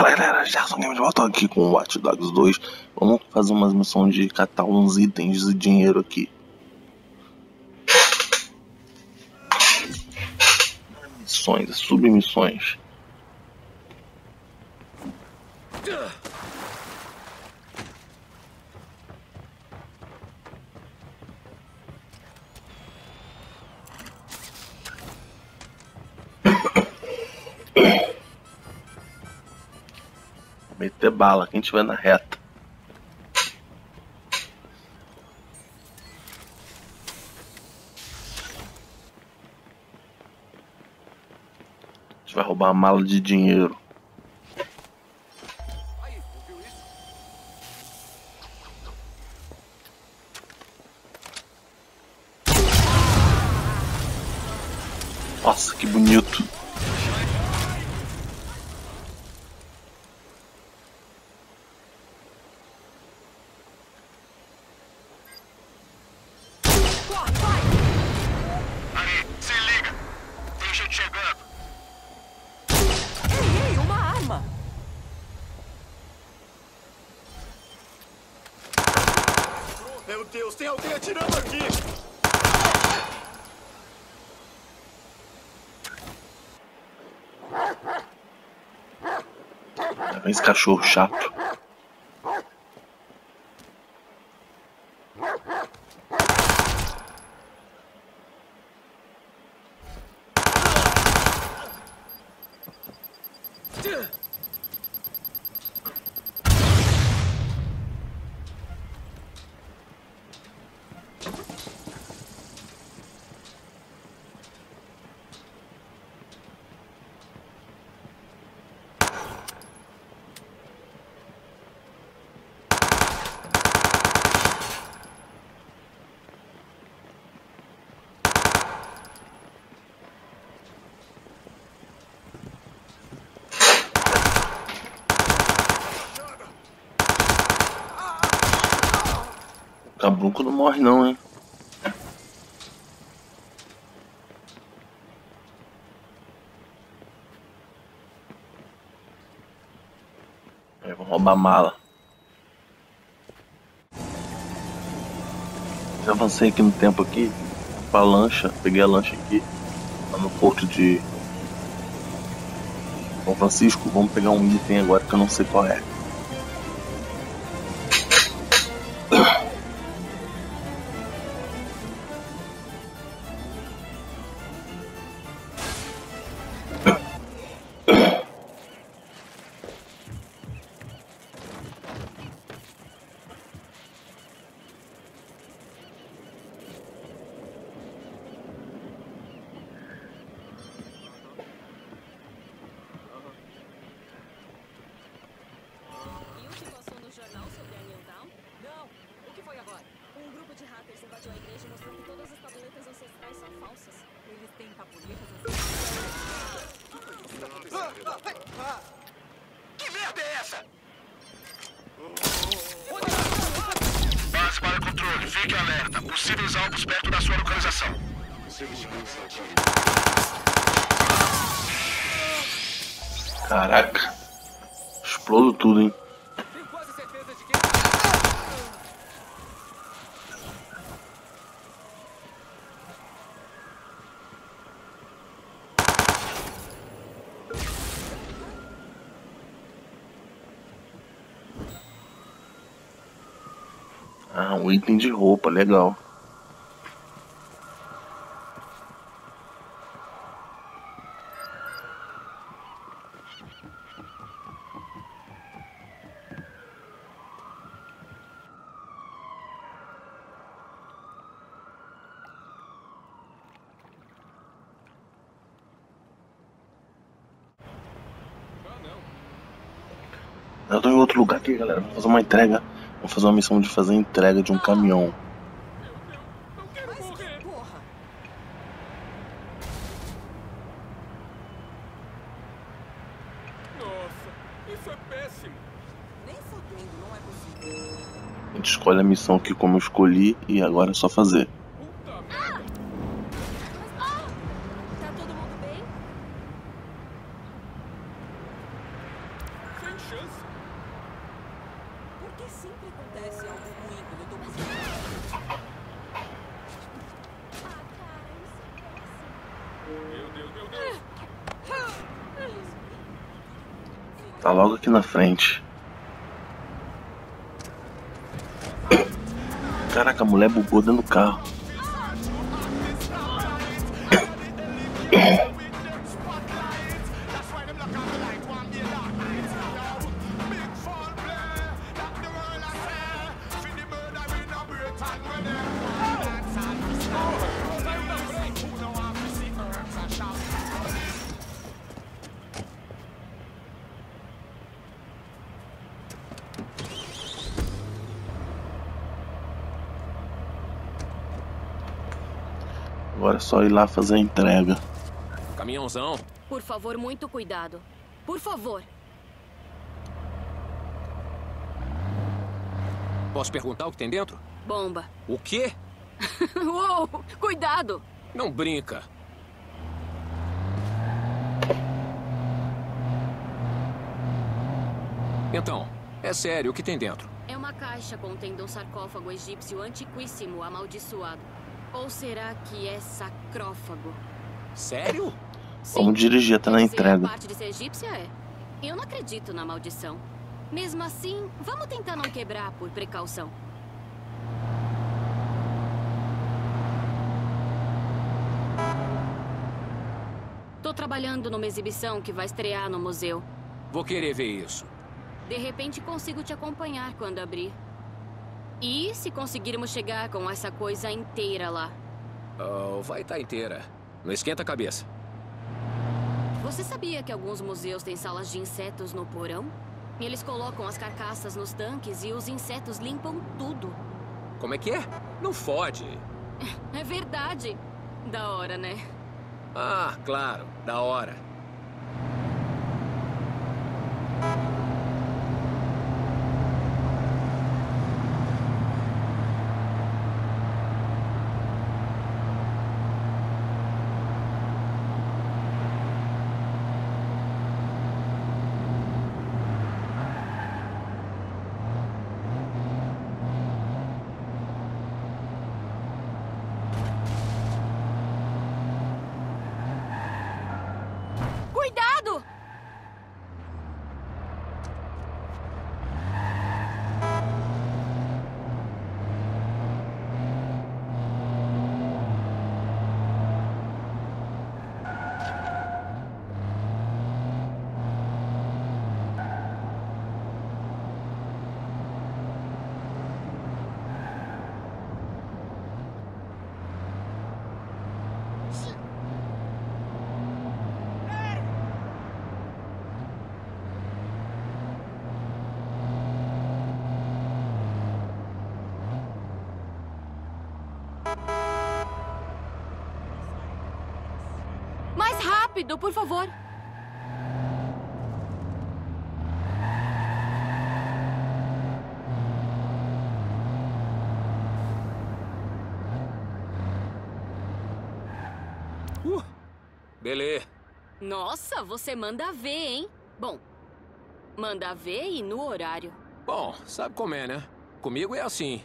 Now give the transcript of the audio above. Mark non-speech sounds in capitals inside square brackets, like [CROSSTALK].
Fala galera, Gerson Games volta aqui com o Watch Dogs 2. Vamos fazer umas missões de catar uns itens e dinheiro aqui. Missões, submissões. Meter bala, quem tiver na reta. A gente vai roubar uma mala de dinheiro. Nossa, que bonito. Aí, se liga. Tem gente chegando. Ei, ei, uma arma! Meu Deus, tem alguém atirando aqui. Esse cachorro chato. O cabruco não morre não, hein? Aí, vamos roubar a mala. Já avancei aqui no tempo aqui, pra lancha, peguei a lancha aqui, lá no porto de São Francisco. Vamos pegar um item agora que eu não sei qual é. Ancestrais são falsas. Eles têm tabuletas ancestrais. Que merda é essa? Base para controle. Fique alerta. Possíveis alvos perto da sua localização. Caraca. Explodo tudo, hein? Tenho quase certeza de que. Ah, um item de roupa, legal. Eu tô em outro lugar aqui, galera. Vou fazer uma entrega. Vou fazer uma missão de fazer entrega de um caminhão. Escolhe a missão aqui como eu escolhi e agora é só fazer. Tá logo aqui na frente. Caraca, a mulher bugou dentro do carro. Agora é só ir lá fazer a entrega. Caminhãozão. Por favor, muito cuidado. Por favor. Posso perguntar o que tem dentro? Bomba. O quê? [LAUGHS] Uou! Cuidado! Não brinca. Então, é sério, o que tem dentro? É uma caixa contendo um sarcófago egípcio antiquíssimo, amaldiçoado. Ou será que é sacrófago? Sério? Sim. Vamos dirigir até na dizer, entrega. A parte de ser egípcia é. Eu não acredito na maldição. Mesmo assim, vamos tentar não quebrar por precaução. Tô trabalhando numa exibição que vai estrear no museu. Vou querer ver isso. De repente consigo te acompanhar quando abrir. E se conseguirmos chegar com essa coisa inteira lá? Oh, vai estar inteira. Não esquenta a cabeça. Você sabia que alguns museus têm salas de insetos no porão? Eles colocam as carcaças nos tanques e os insetos limpam tudo. Como é que é? Não fode. [LAUGHS] É verdade. Da hora, né? Ah, claro. Da hora. Cuidado! Mais rápido, por favor. Uh, beleza. Nossa, você manda ver, hein? Bom, manda ver e no horário. Bom, sabe como é, né? Comigo é assim.